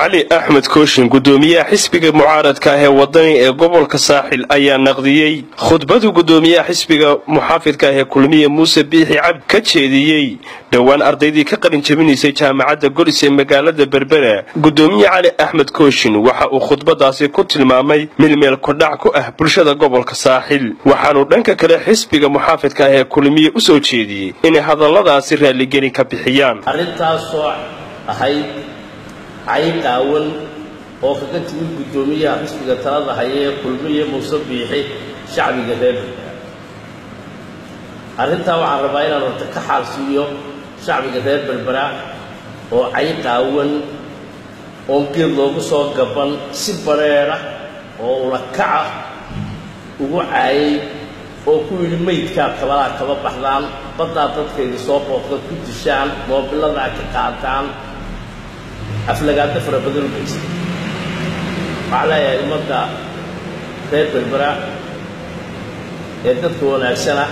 cali axmed kooshin gudoomiyaha xisbiga mucaaradka ah ee wadani ee gobolka saaxil ayaa naqdiyey. Khudbadu gudoomiyaha xisbiga muxaafidka ah ee kulmiye muuse biixi cabdi ka jeediyey. Dhowaan ardaydii ka qalin jabinaysay jaamacadda golis ee magaalada berbera gudoomiye cali axmed kooshin waxa uu khudbadaasi ku tilmaamay milmeel kodhac ku ah bulshada gobolka saaxil. Waxaanuu dhanka kale xisbiga muxaafidka ah ee kulmiye u soo jeediyey inay hadalladaasi raalligeli ka bixiyaan arrintaasoo ahayd cay qaawan oo timid guddoomiyaha xisbiga talada haya ee kulmiye muuse biixi shacbiga reer berbera arrintaa waxaan rabaa inaan horta ka xaalsiiyo shacbiga reer berbera oo cay qaawan oon geed loogu soo gaban si bareera oo ulakaca ugu caayay oo ku yidhi maydkaa kabalaa kaba baxdaan baddaa dadkayda soo booqda ku dishaan moobiladaa ka qaataan aflagaado fara badan u geysta waxaa leeyahay ummadda reer berbera ee dadka wanaagsana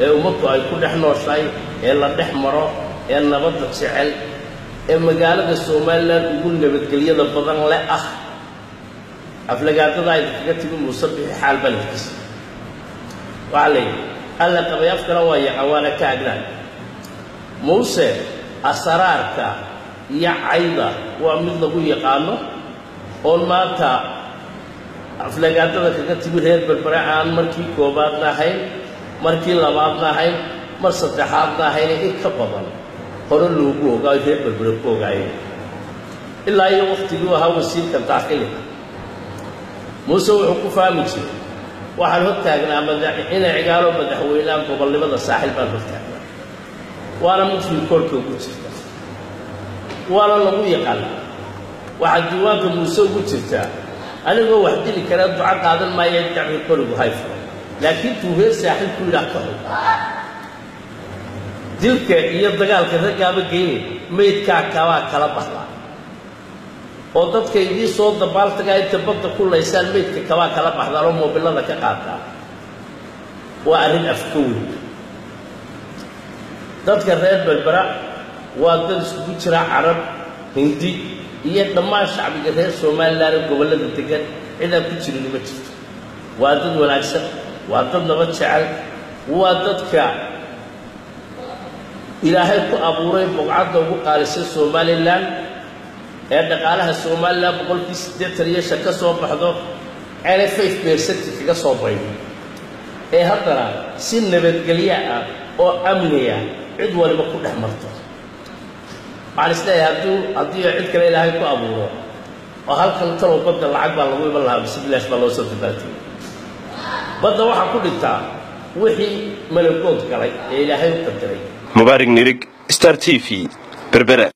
ee ummaddu ay ku dhex nooshahay ee la dhex maro ee nabadda jecel ee magaalada somalilan ugu nabadgelyada badan le ah. Aflagaadada ayda kaga timi muuse bixi xaal baledkiisa waxaa yidhi alla qabay afkana waa yaqaan waana ka agnaan muuse asaraarka iyo cayda waa mid lagu yaqaano oon maanta aflagaadada kaga timi reer berbere aan markii koobaadna ahayn markii labaadna ahayn mar saddexaadna ahayn in ka badan hore loogu ogaayo reer berbere ku ogaayeen ilaa iyo waktigii ahaa wasiirka daakiliga muuse wuxuu ku fahmi jiray waxaan hor taagnaa inay cigaalo madaxweynaha gobolnimada saaxil baan hor taagnaa. Waana mid filkoolka ugu jirta waana lagu yaqaana waxaa diiwaanka muuse ugu jirtaa anigoo wax dili karaa duco qaadan maayo dacmi qorigu hayfo laakiin tuu reer saaxil ku yidhaah ka hor. Dilka iyo dagaalka raggaaba geynay maydkaa kabaa kala baxdaa oo dadka idii soo dabaaltagaa inta badda ku laysaan maydka kabaa kala baxdaan oo moobilada ka qaataa waa arrin afka weyn dadka reer berbera waa dad iskugu jira carab hindi iyo dhammaan shacbiga reer somalilan gobollada degan. Cidaan ku jirin ma jirto. Waa dad wanaagsan waa dad nabad jecel waa dadka ilaahay ku abuuray bogcadda ugu qaalisay somalilan ee dhaqaalaha somalilan boqolkii siddeetan iyo shan ka soo baxdo five percenti kaga soo baydo ee haddana si nabadgelyo ah oo amniya cid waliba ku dhex marto waxaan is leeyahay hadduu haddii cid kale ilaahay ku abuuro oo halkan talow badda lacag baa lagu iman lahaa bisi bilaash baa loo soo dabaatay badda waxaa ku dhintaa wixii malagood galay ee ilaahay u qadaray mubaarig nirig star t v berbera